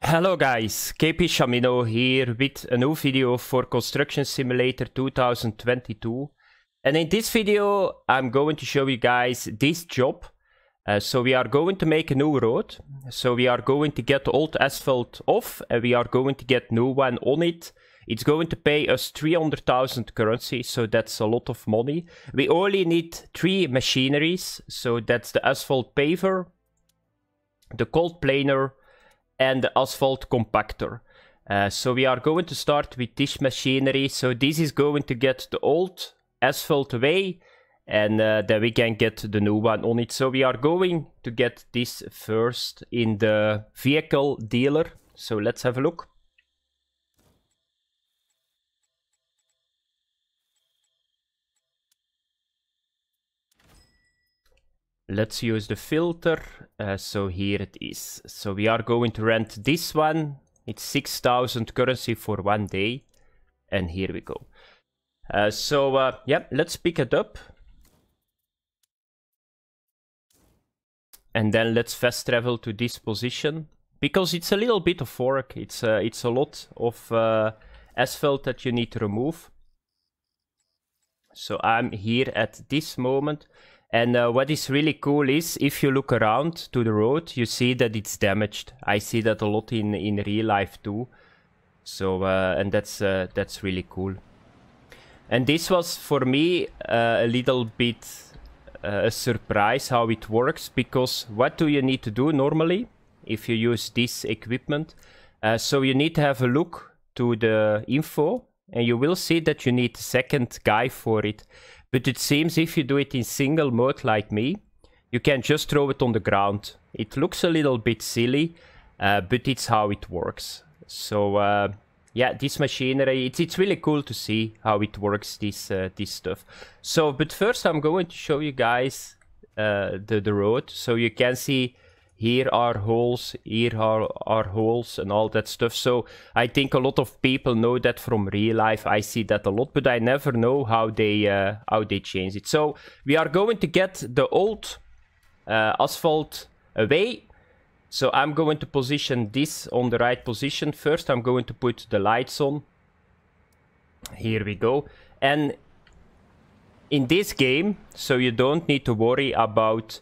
Hello guys, KP Shamino here with a new video for Construction Simulator 2022. And in this video, I'm going to show you guys this job. Uh, so we are going to make a new road. So we are going to get old asphalt off and we are going to get new one on it. It's going to pay us 300,000 currency, so that's a lot of money. We only need three machineries. So that's the asphalt paver, the cold planer, and the asphalt compactor. Uh, so we are going to start with this machinery. So this is going to get the old asphalt away and uh, then we can get the new one on it. So we are going to get this first in the vehicle dealer. So let's have a look. Let's use the filter. Uh, so here it is. So we are going to rent this one. It's 6,000 currency for one day. And here we go. Uh, so uh, yeah, let's pick it up. And then let's fast travel to this position. Because it's a little bit of work. It's, uh, it's a lot of uh, asphalt that you need to remove. So I'm here at this moment. And uh, what is really cool is if you look around to the road, you see that it's damaged. I see that a lot in, in real life too. So, uh, and that's, uh, that's really cool. And this was for me uh, a little bit uh, a surprise how it works because what do you need to do normally if you use this equipment? Uh, so you need to have a look to the info and you will see that you need a second guy for it. But it seems if you do it in single mode like me, you can just throw it on the ground. It looks a little bit silly, uh, but it's how it works. So uh, yeah, this machinery, it's, it's really cool to see how it works, this, uh, this stuff. So, but first I'm going to show you guys uh, the, the road. So you can see here are holes, here are, are holes and all that stuff. So I think a lot of people know that from real life. I see that a lot, but I never know how they uh, how they change it. So we are going to get the old uh, asphalt away. So I'm going to position this on the right position. First, I'm going to put the lights on. Here we go. And in this game, so you don't need to worry about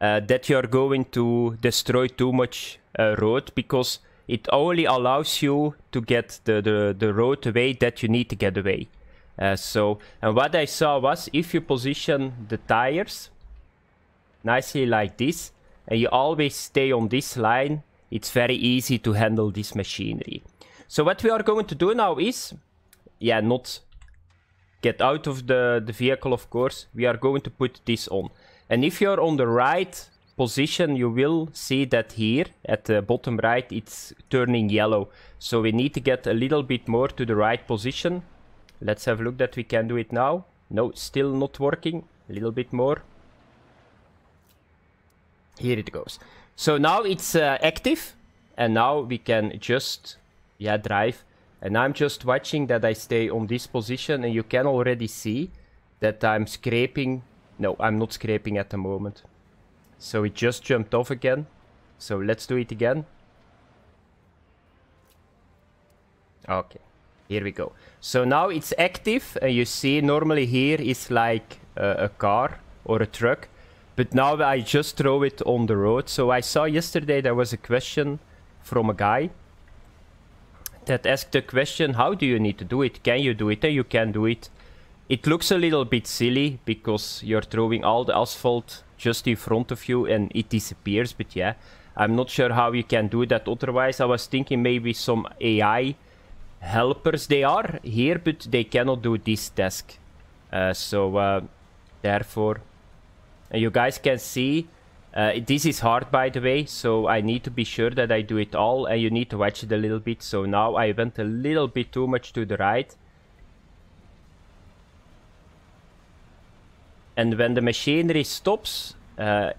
uh, that you're going to destroy too much uh, road because it only allows you to get the, the, the road away that you need to get away. Uh, so, and what I saw was if you position the tires nicely like this, and you always stay on this line, it's very easy to handle this machinery. So what we are going to do now is, yeah, not get out of the, the vehicle, of course. We are going to put this on. And if you're on the right position, you will see that here at the bottom right, it's turning yellow. So we need to get a little bit more to the right position. Let's have a look that we can do it now. No, still not working. A little bit more. Here it goes. So now it's uh, active. And now we can just, yeah, drive. And I'm just watching that I stay on this position. And you can already see that I'm scraping no, I'm not scraping at the moment. So it just jumped off again. So let's do it again. Okay, here we go. So now it's active and you see normally here is like a, a car or a truck. But now I just throw it on the road. So I saw yesterday there was a question from a guy that asked the question, how do you need to do it? Can you do it? And you can do it. It looks a little bit silly because you're throwing all the asphalt just in front of you and it disappears, but yeah. I'm not sure how you can do that otherwise. I was thinking maybe some AI helpers. They are here, but they cannot do this task. Uh, so, uh, therefore, you guys can see uh, this is hard, by the way, so I need to be sure that I do it all, and you need to watch it a little bit. So now I went a little bit too much to the right. And when the machinery stops, uh,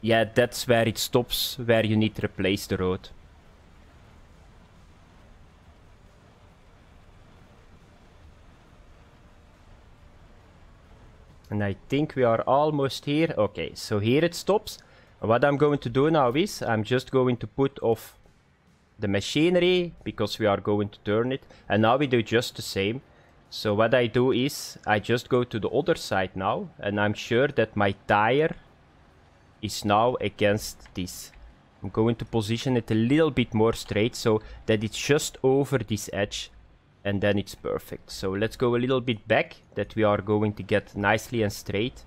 yeah, that's where it stops, where you need to replace the road. And I think we are almost here. Okay, so here it stops. What I'm going to do now is, I'm just going to put off the machinery because we are going to turn it. And now we do just the same. So what I do is I just go to the other side now and I'm sure that my tire is now against this. I'm going to position it a little bit more straight so that it's just over this edge and then it's perfect. So let's go a little bit back that we are going to get nicely and straight.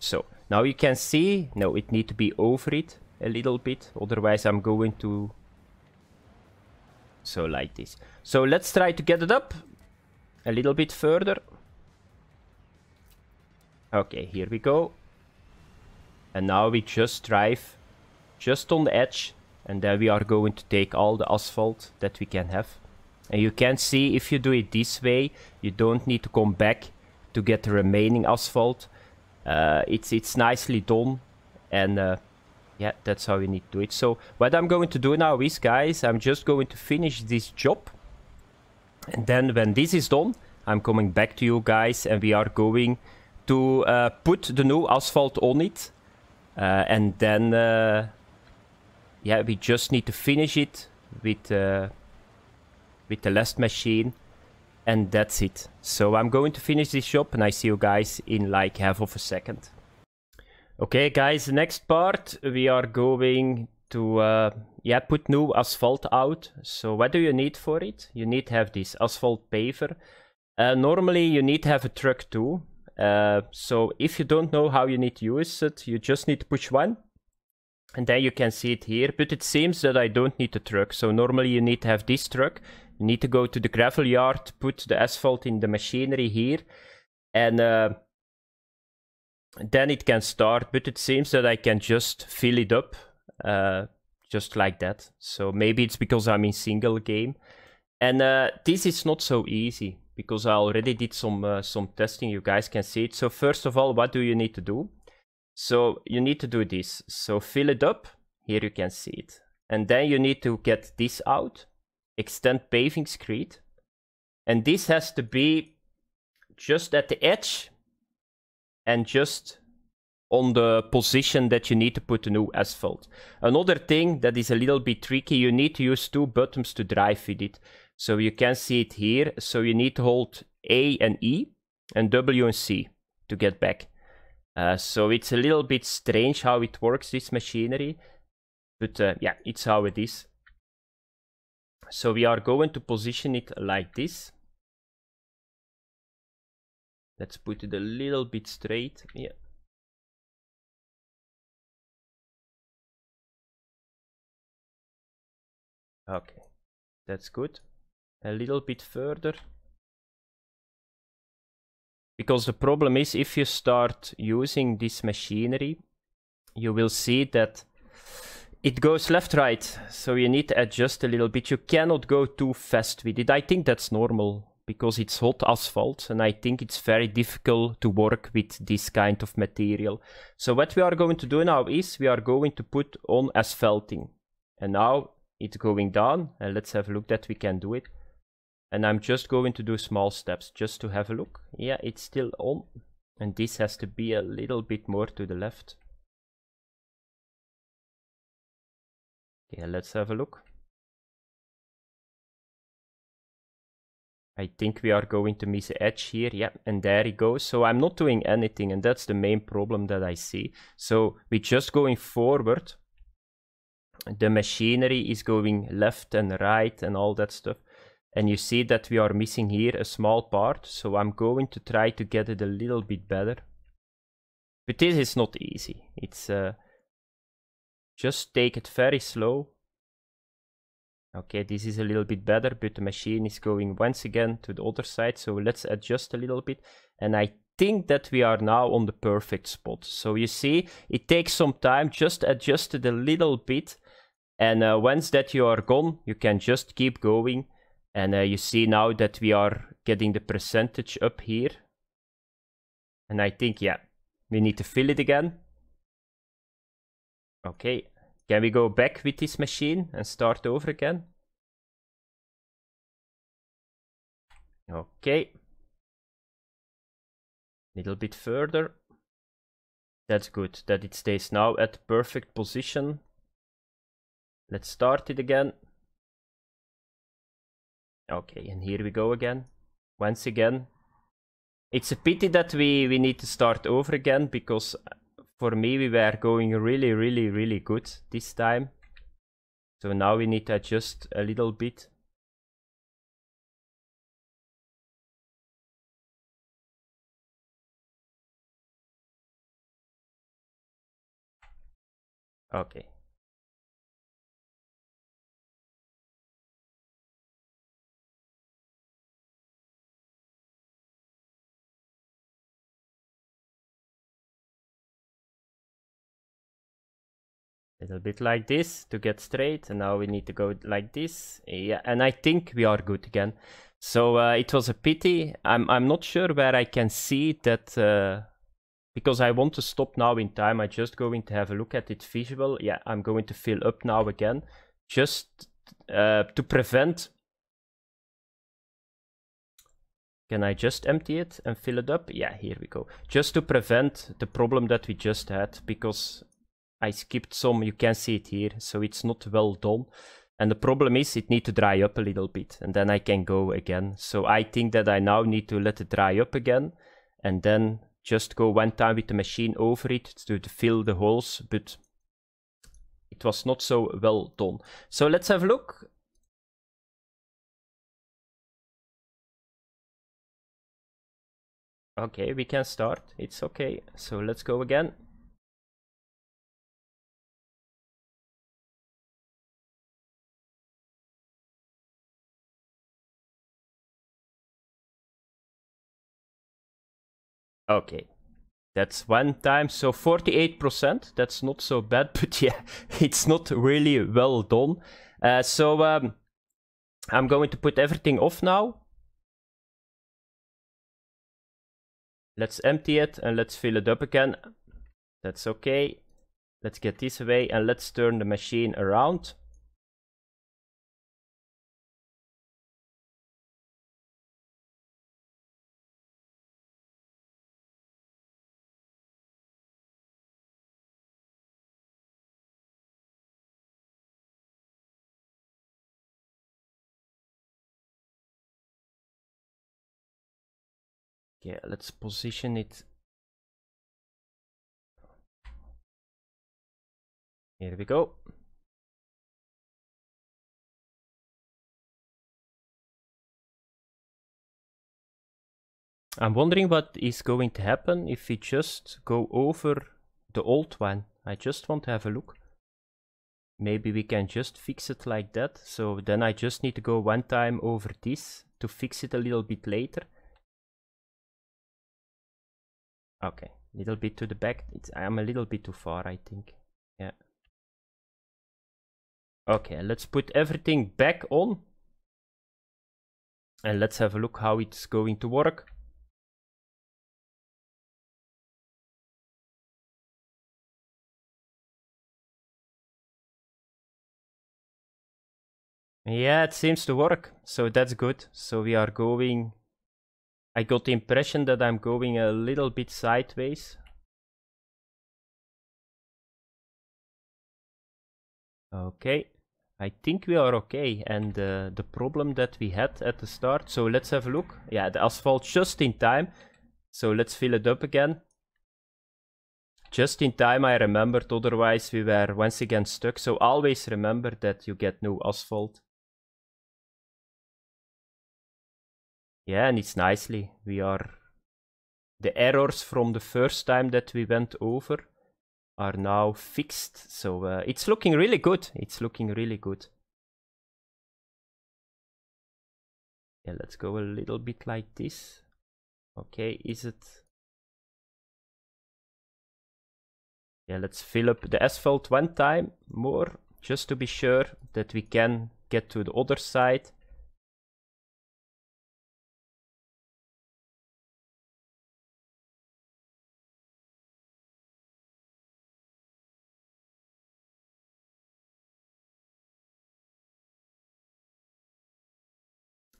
So now you can see, no, it need to be over it a little bit, otherwise I'm going to, so like this. So let's try to get it up a little bit further. Okay, here we go. And now we just drive just on the edge and then we are going to take all the asphalt that we can have. And you can see if you do it this way, you don't need to come back to get the remaining asphalt. Uh, it's it's nicely done and uh, yeah, that's how you need to do it. So what I'm going to do now is, guys, I'm just going to finish this job. And then when this is done, I'm coming back to you guys and we are going to uh, put the new asphalt on it. Uh, and then, uh, yeah, we just need to finish it with uh, with the last machine and that's it. So I'm going to finish this job and I see you guys in like half of a second. Okay guys, next part we are going to uh, yeah put new asphalt out. So what do you need for it? You need to have this asphalt paver. Uh, normally you need to have a truck too. Uh, so if you don't know how you need to use it, you just need to push one. And then you can see it here, but it seems that I don't need a truck. So normally you need to have this truck you need to go to the gravel yard, put the asphalt in the machinery here, and uh, then it can start. But it seems that I can just fill it up, uh, just like that. So maybe it's because I'm in single game. And uh, this is not so easy because I already did some uh, some testing. You guys can see it. So first of all, what do you need to do? So you need to do this. So fill it up. Here you can see it. And then you need to get this out extend paving screed. And this has to be just at the edge and just on the position that you need to put the new asphalt. Another thing that is a little bit tricky, you need to use two buttons to drive with it. So you can see it here. So you need to hold A and E and W and C to get back. Uh, so it's a little bit strange how it works, this machinery. But uh, yeah, it's how it is. So we are going to position it like this. Let's put it a little bit straight. Yeah. Okay, that's good. A little bit further. Because the problem is if you start using this machinery, you will see that it goes left right. So you need to adjust a little bit. You cannot go too fast with it. I think that's normal because it's hot asphalt and i think it's very difficult to work with this kind of material. So what we are going to do now is we are going to put on asphalting. And now it's going down and let's have a look that we can do it and i'm just going to do small steps just to have a look yeah it's still on and this has to be a little bit more to the left Yeah, let's have a look. I think we are going to miss the edge here. Yeah, and there he goes. So I'm not doing anything, and that's the main problem that I see. So we're just going forward. The machinery is going left and right and all that stuff. And you see that we are missing here a small part. So I'm going to try to get it a little bit better. But this is not easy. It's uh, just take it very slow. Okay, this is a little bit better, but the machine is going once again to the other side. So let's adjust a little bit. And I think that we are now on the perfect spot. So you see, it takes some time, just adjust it a little bit. And uh, once that you are gone, you can just keep going. And uh, you see now that we are getting the percentage up here. And I think, yeah, we need to fill it again. Okay, can we go back with this machine and start over again? Okay. Little bit further. That's good, that it stays now at perfect position. Let's start it again. Okay, and here we go again. Once again. It's a pity that we, we need to start over again, because uh, for me we were going really, really, really good this time. So now we need to adjust a little bit. Okay. Little bit like this to get straight and now we need to go like this. Yeah and i think we are good again. So uh, it was a pity. I'm i'm not sure where i can see that uh, because i want to stop now in time. I'm just going to have a look at it visual. Yeah i'm going to fill up now again just uh, to prevent. Can I just empty it and fill it up? Yeah, here we go. Just to prevent the problem that we just had, because I skipped some, you can see it here, so it's not well done. And the problem is it need to dry up a little bit and then I can go again. So I think that I now need to let it dry up again and then just go one time with the machine over it to, to fill the holes, but it was not so well done. So let's have a look. Okay, we can start. It's okay. So let's go again. Okay. That's one time, so 48%, that's not so bad, but yeah, it's not really well done. Uh, so um, I'm going to put everything off now. Let's empty it and let's fill it up again. That's okay. Let's get this away and let's turn the machine around. Okay, let's position it. Here we go. I'm wondering what is going to happen if we just go over the old one. I just want to have a look. Maybe we can just fix it like that. So then I just need to go one time over this to fix it a little bit later. Okay, a little bit to the back. It's I'm a little bit too far, I think. Yeah. Okay, let's put everything back on. And let's have a look how it's going to work. Yeah, it seems to work. So that's good. So we are going I got the impression that I'm going a little bit sideways. Okay, I think we are okay. And uh, the problem that we had at the start, so let's have a look. Yeah, the asphalt just in time. So let's fill it up again. Just in time I remembered, otherwise we were once again stuck. So always remember that you get no asphalt. Yeah, and it's nicely. We are... The errors from the first time that we went over are now fixed. So uh, it's looking really good. It's looking really good. Yeah, let's go a little bit like this. Okay, is it... Yeah, let's fill up the asphalt one time more, just to be sure that we can get to the other side.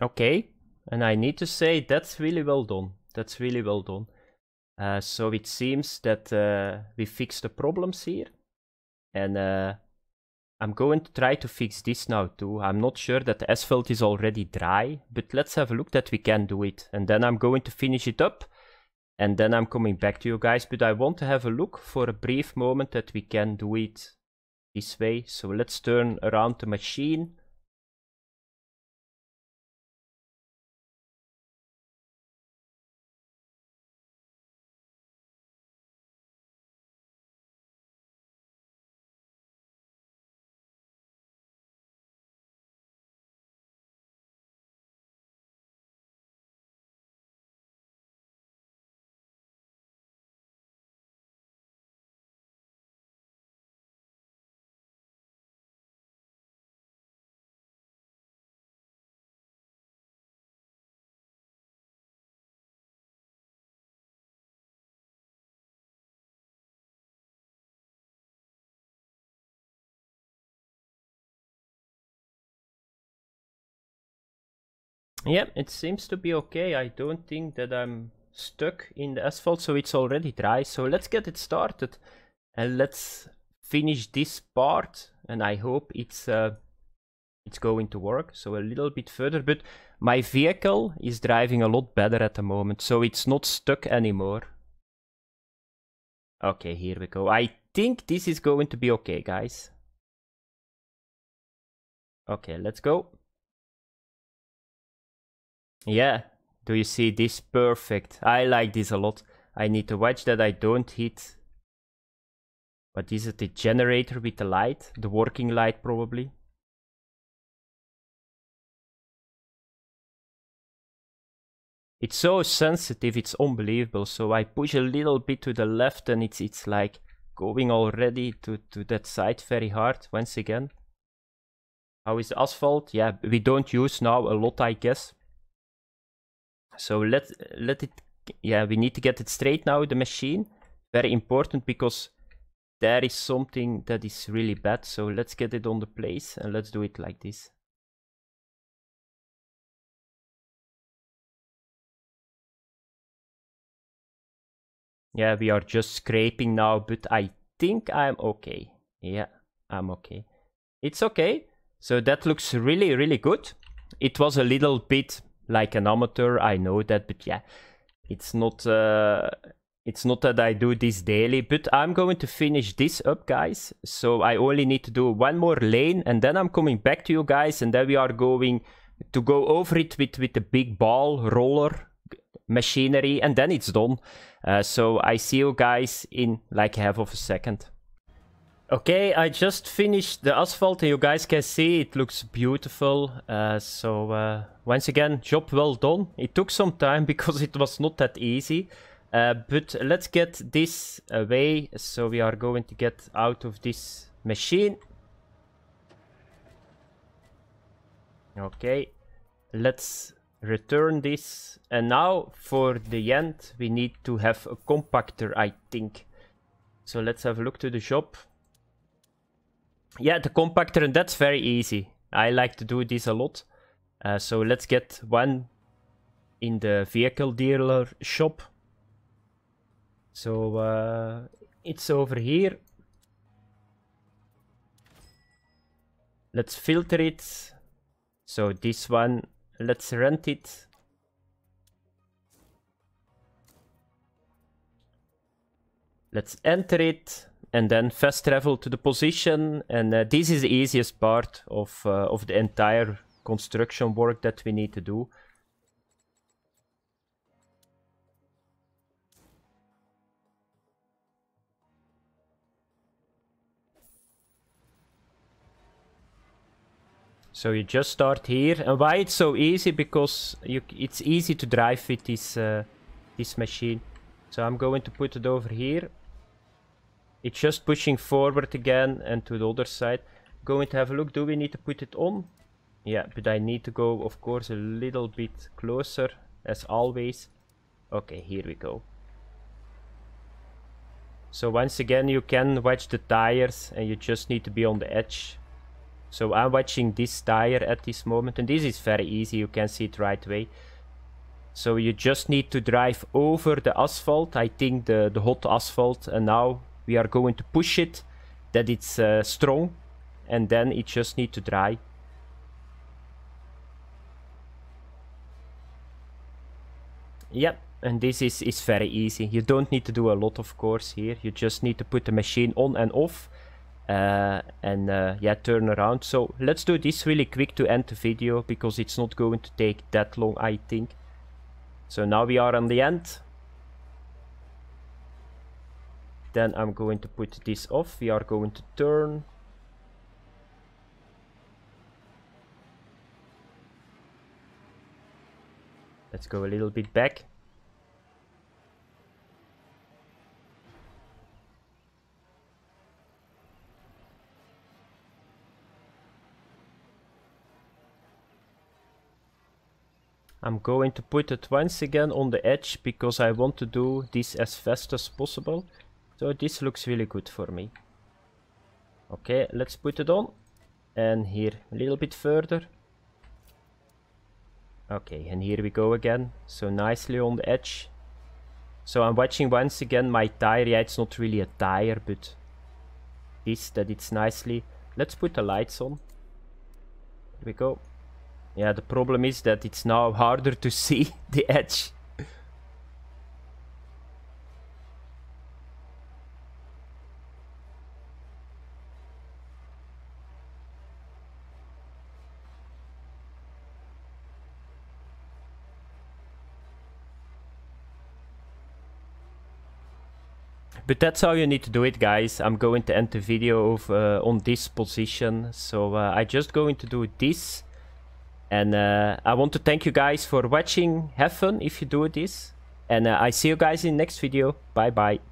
Okay, and I need to say that's really well done. That's really well done. Uh, so it seems that uh, we fixed the problems here. And uh, I'm going to try to fix this now too. I'm not sure that the asphalt is already dry, but let's have a look that we can do it. And then I'm going to finish it up. And then I'm coming back to you guys, but I want to have a look for a brief moment that we can do it this way. So let's turn around the machine. Yeah, it seems to be okay. I don't think that I'm stuck in the asphalt, so it's already dry. So let's get it started and let's finish this part. And I hope it's uh, it's going to work. So a little bit further, but my vehicle is driving a lot better at the moment, so it's not stuck anymore. Okay, here we go. I think this is going to be okay, guys. Okay, let's go. Yeah, do you see this? Perfect. I like this a lot. I need to watch that I don't hit... What is it? The generator with the light? The working light probably. It's so sensitive, it's unbelievable. So I push a little bit to the left and it's it's like going already to, to that side very hard once again. How is the asphalt? Yeah, we don't use now a lot I guess. So let let it yeah we need to get it straight now the machine. Very important because there is something that is really bad. So let's get it on the place and let's do it like this. Yeah we are just scraping now but I think I'm okay. Yeah I'm okay. It's okay. So that looks really really good. It was a little bit like an amateur. I know that, but yeah, it's not. Uh, it's not that I do this daily, but I'm going to finish this up, guys. So I only need to do one more lane, and then I'm coming back to you guys, and then we are going to go over it with with the big ball roller machinery, and then it's done. Uh, so I see you guys in like half of a second. Okay, I just finished the asphalt and you guys can see it looks beautiful. Uh, so uh, once again, job well done. It took some time because it was not that easy. Uh, but let's get this away. So we are going to get out of this machine. Okay, let's return this. And now for the end, we need to have a compactor, I think. So let's have a look to the shop. Yeah, the compactor, and that's very easy. I like to do this a lot. Uh, so let's get one in the vehicle dealer shop. So uh, it's over here. Let's filter it. So this one, let's rent it. Let's enter it and then fast travel to the position. And uh, this is the easiest part of, uh, of the entire construction work that we need to do. So you just start here, and why it's so easy? Because you, it's easy to drive with this uh, this machine. So I'm going to put it over here. It's just pushing forward again and to the other side. Going to have a look. Do we need to put it on? Yeah, but I need to go, of course, a little bit closer, as always. Okay, here we go. So once again, you can watch the tires and you just need to be on the edge. So I'm watching this tire at this moment and this is very easy, you can see it right away. So you just need to drive over the asphalt, I think the, the hot asphalt, and now we are going to push it that it's uh, strong and then it just need to dry. Yep, and this is, is very easy. You don't need to do a lot of course here. You just need to put the machine on and off uh, and uh, yeah, turn around. So let's do this really quick to end the video because it's not going to take that long I think. So now we are on the end. Then I'm going to put this off. We are going to turn. Let's go a little bit back. I'm going to put it once again on the edge because I want to do this as fast as possible. So this looks really good for me. Okay, let's put it on. And here a little bit further. Okay, and here we go again. So nicely on the edge. So I'm watching once again my tire. Yeah, it's not really a tire, but this, that it's nicely. Let's put the lights on. Here we go. Yeah, the problem is that it's now harder to see the edge. But that's how you need to do it, guys. I'm going to end the video of, uh, on this position. So uh, I just going to do this and uh, I want to thank you guys for watching. Have fun if you do this. And uh, I see you guys in next video. Bye bye.